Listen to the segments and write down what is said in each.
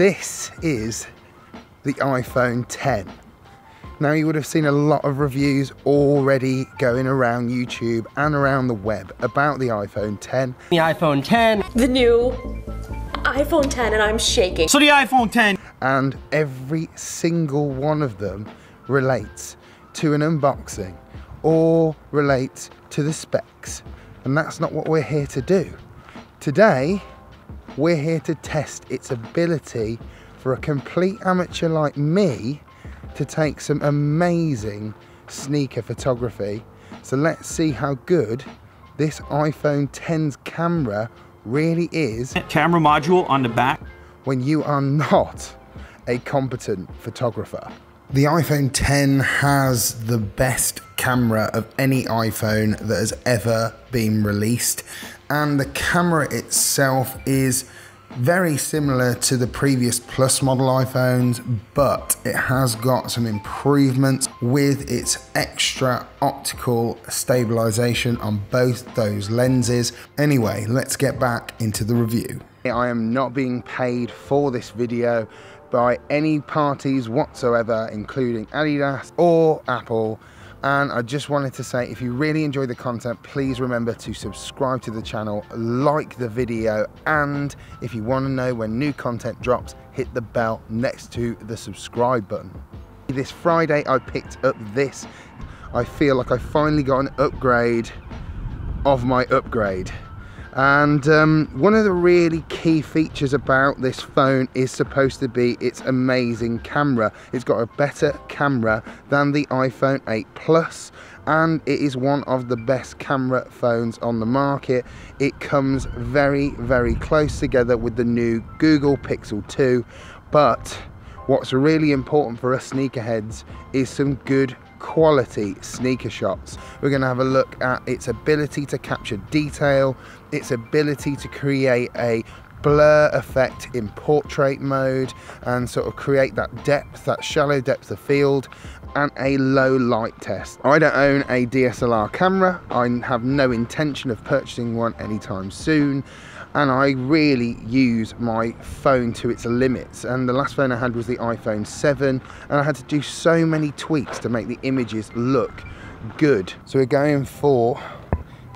This is the iPhone 10. Now you would have seen a lot of reviews already going around YouTube and around the web about the iPhone 10. The iPhone 10. The new iPhone 10 and I'm shaking. So the iPhone 10. And every single one of them relates to an unboxing or relates to the specs. And that's not what we're here to do. Today, we're here to test its ability for a complete amateur like me to take some amazing sneaker photography. So let's see how good this iPhone 10's camera really is. Camera module on the back. When you are not a competent photographer. The iPhone 10 has the best camera of any iPhone that has ever been released, and the camera itself is very similar to the previous Plus model iPhones, but it has got some improvements with its extra optical stabilization on both those lenses. Anyway, let's get back into the review. I am not being paid for this video by any parties whatsoever, including Adidas or Apple. And I just wanted to say, if you really enjoy the content, please remember to subscribe to the channel, like the video, and if you want to know when new content drops, hit the bell next to the subscribe button. This Friday, I picked up this. I feel like I finally got an upgrade of my upgrade. And um, one of the really key features about this phone is supposed to be its amazing camera. It's got a better camera than the iPhone 8 Plus and it is one of the best camera phones on the market. It comes very, very close together with the new Google Pixel 2, but what's really important for us sneakerheads is some good quality sneaker shots. We're going to have a look at its ability to capture detail, its ability to create a blur effect in portrait mode and sort of create that depth, that shallow depth of field and a low light test. I don't own a DSLR camera. I have no intention of purchasing one anytime soon and I really use my phone to its limits and the last phone I had was the iPhone 7 and I had to do so many tweaks to make the images look good. So we're going for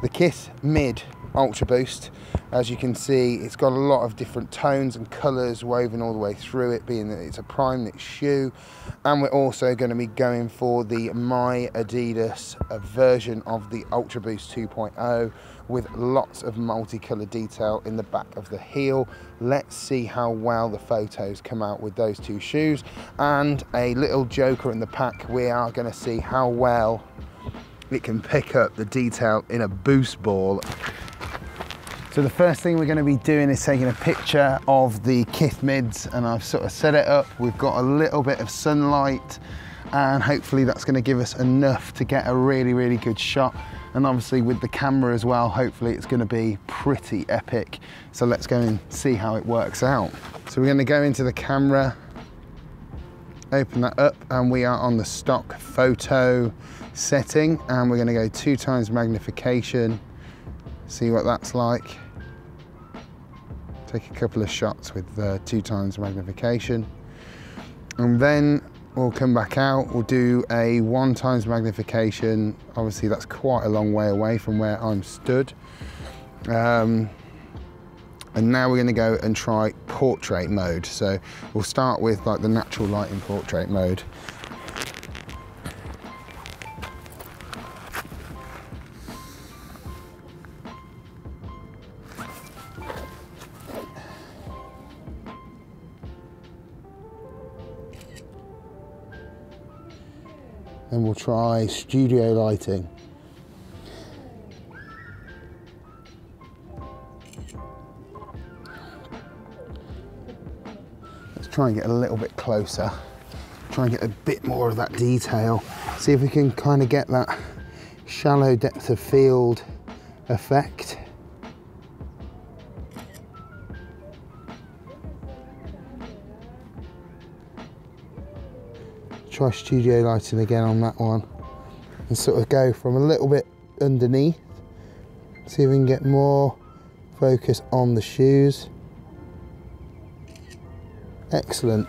the Kith Mid Ultra Boost. As you can see, it's got a lot of different tones and colours woven all the way through it, being that it's a prime knit shoe. And we're also going to be going for the My Adidas uh, version of the Ultra Boost 2.0 with lots of multicolour detail in the back of the heel. Let's see how well the photos come out with those two shoes. And a little joker in the pack, we are going to see how well it can pick up the detail in a boost ball. So the first thing we're going to be doing is taking a picture of the Kith mids and I've sort of set it up. We've got a little bit of sunlight and hopefully that's going to give us enough to get a really, really good shot. And obviously with the camera as well hopefully it's going to be pretty epic. So let's go and see how it works out. So we're going to go into the camera open that up and we are on the stock photo setting. And we're going to go two times magnification see what that's like take a couple of shots with uh, two times magnification and then We'll come back out, we'll do a one times magnification. Obviously that's quite a long way away from where I'm stood. Um, and now we're gonna go and try portrait mode. So we'll start with like the natural lighting portrait mode. We'll try studio lighting. Let's try and get a little bit closer, try and get a bit more of that detail, see if we can kind of get that shallow depth of field effect. Try studio lighting again on that one and sort of go from a little bit underneath see if we can get more focus on the shoes Excellent.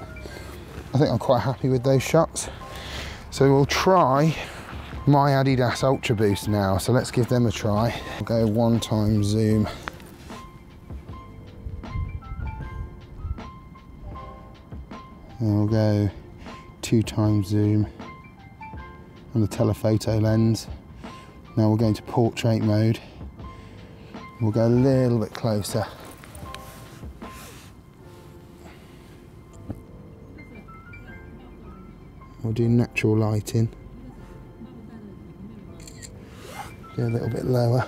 I think I'm quite happy with those shots. So we'll try my Adidas Ultra Boost now. So let's give them a try. I'll go one time zoom. And we'll go two times zoom on the telephoto lens. Now we're going to portrait mode. We'll go a little bit closer. We'll do natural lighting. Go a little bit lower.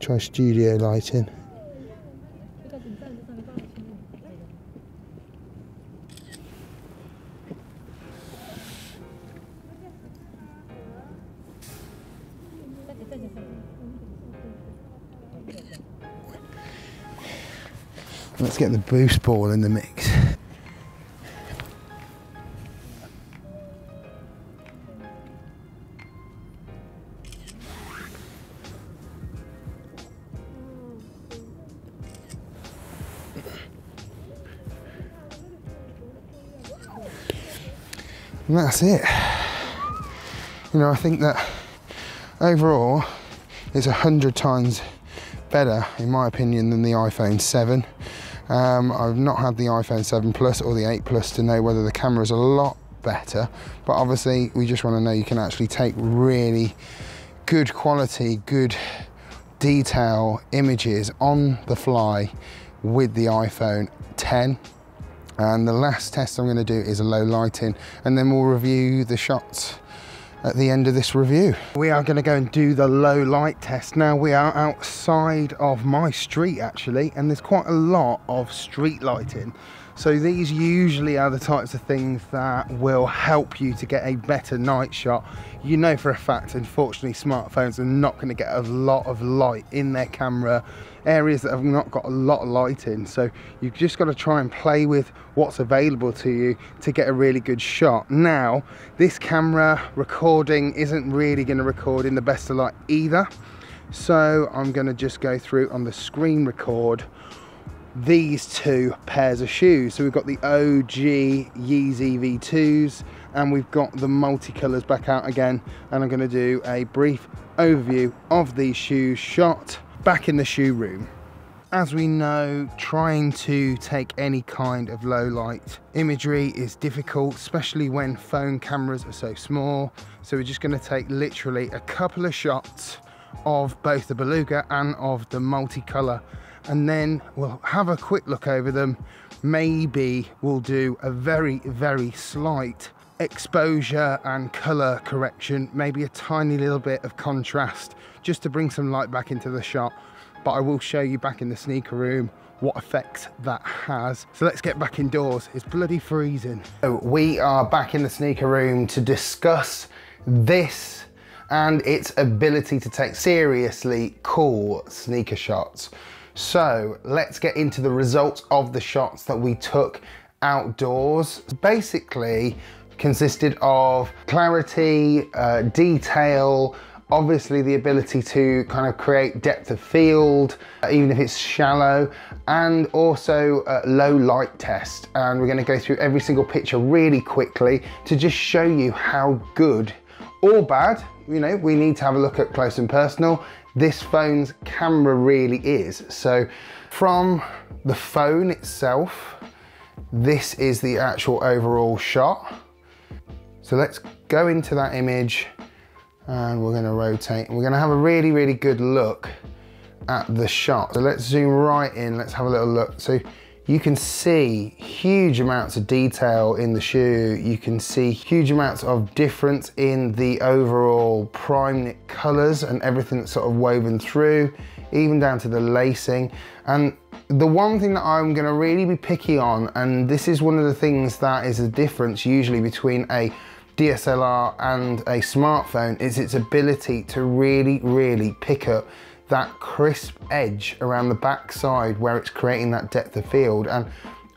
Try studio lighting. Let's get the boost ball in the mix. And that's it. You know, I think that overall it's a hundred times better, in my opinion, than the iPhone 7. Um, I've not had the iPhone 7 Plus or the 8 Plus to know whether the camera is a lot better, but obviously we just want to know you can actually take really good quality, good detail images on the fly with the iPhone 10 and the last test I'm going to do is a low lighting and then we'll review the shots at the end of this review. We are going to go and do the low light test. Now we are outside of my street actually and there's quite a lot of street lighting. So these usually are the types of things that will help you to get a better night shot. You know for a fact, unfortunately, smartphones are not going to get a lot of light in their camera, areas that have not got a lot of light in. So you've just got to try and play with what's available to you to get a really good shot. Now, this camera recording isn't really going to record in the best of light either. So I'm going to just go through on the screen record these two pairs of shoes. So we've got the OG Yeezy V2s and we've got the multicolours back out again. And I'm gonna do a brief overview of these shoes shot back in the shoe room. As we know, trying to take any kind of low light imagery is difficult, especially when phone cameras are so small. So we're just gonna take literally a couple of shots of both the Beluga and of the multicolour and then we'll have a quick look over them. Maybe we'll do a very, very slight exposure and color correction, maybe a tiny little bit of contrast just to bring some light back into the shot. But I will show you back in the sneaker room what effect that has. So let's get back indoors. It's bloody freezing. So we are back in the sneaker room to discuss this and its ability to take seriously cool sneaker shots. So let's get into the results of the shots that we took outdoors. Basically consisted of clarity, uh, detail, obviously the ability to kind of create depth of field, uh, even if it's shallow, and also a low light test. And we're gonna go through every single picture really quickly to just show you how good or bad, you know, we need to have a look at close and personal this phone's camera really is. So from the phone itself, this is the actual overall shot. So let's go into that image and we're gonna rotate. We're gonna have a really, really good look at the shot. So let's zoom right in, let's have a little look. So you can see huge amounts of detail in the shoe. You can see huge amounts of difference in the overall prime knit colors and everything that's sort of woven through, even down to the lacing. And the one thing that I'm gonna really be picky on, and this is one of the things that is a difference usually between a DSLR and a smartphone, is its ability to really, really pick up that crisp edge around the back side where it's creating that depth of field. And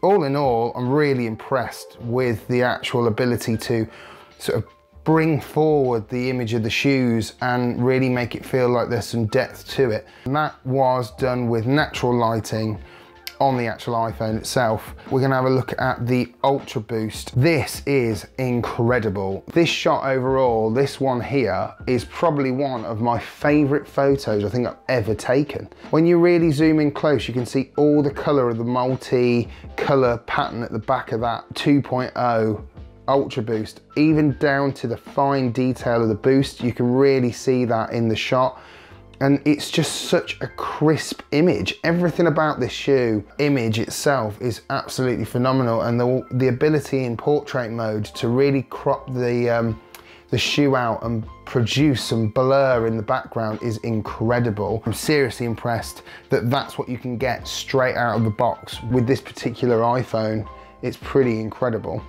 all in all, I'm really impressed with the actual ability to sort of bring forward the image of the shoes and really make it feel like there's some depth to it. And that was done with natural lighting on the actual iPhone itself. We're gonna have a look at the Ultra Boost. This is incredible. This shot overall, this one here, is probably one of my favorite photos I think I've ever taken. When you really zoom in close, you can see all the color of the multi-color pattern at the back of that 2.0 Ultra Boost, even down to the fine detail of the boost. You can really see that in the shot and it's just such a crisp image. Everything about this shoe image itself is absolutely phenomenal and the, the ability in portrait mode to really crop the, um, the shoe out and produce some blur in the background is incredible. I'm seriously impressed that that's what you can get straight out of the box with this particular iPhone. It's pretty incredible.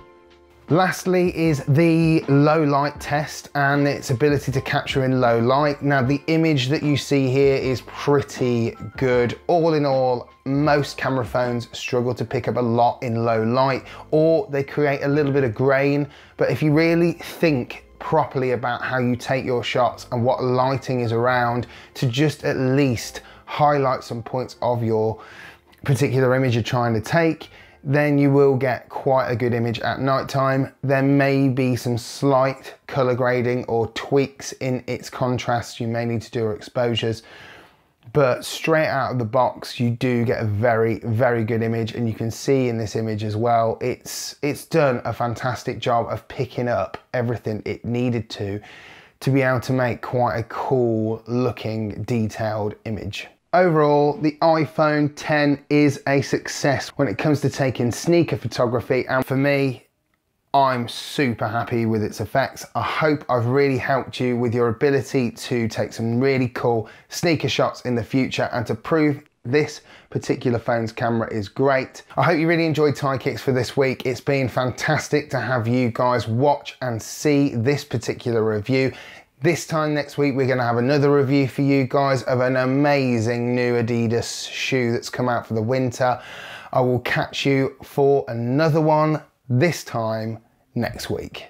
Lastly is the low light test and its ability to capture in low light. Now the image that you see here is pretty good. All in all, most camera phones struggle to pick up a lot in low light or they create a little bit of grain. But if you really think properly about how you take your shots and what lighting is around to just at least highlight some points of your particular image you're trying to take, then you will get quite a good image at night time. There may be some slight color grading or tweaks in its contrast you may need to do or exposures, but straight out of the box, you do get a very, very good image. And you can see in this image as well, it's, it's done a fantastic job of picking up everything it needed to, to be able to make quite a cool looking detailed image. Overall, the iPhone 10 is a success when it comes to taking sneaker photography and for me, I'm super happy with its effects. I hope I've really helped you with your ability to take some really cool sneaker shots in the future and to prove this particular phone's camera is great. I hope you really enjoyed Ty Kix for this week. It's been fantastic to have you guys watch and see this particular review. This time next week, we're gonna have another review for you guys of an amazing new Adidas shoe that's come out for the winter. I will catch you for another one this time next week.